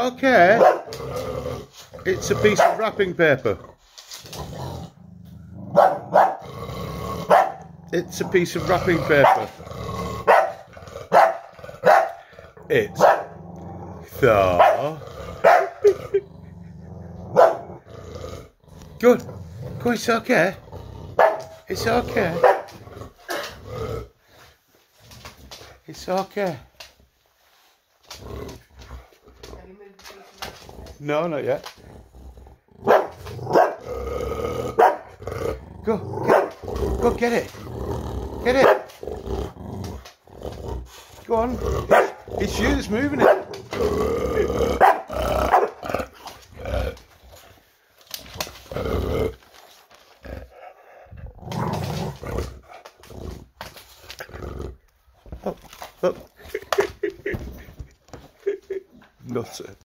that okay? It's a piece of wrapping paper. It's a piece of wrapping paper. It's the Good. Good, it's okay. It's okay. It's okay. No, not yet. Go, get it. Go get it. Get it. Go on. It's you that's moving it. Oh, oh. Nutter.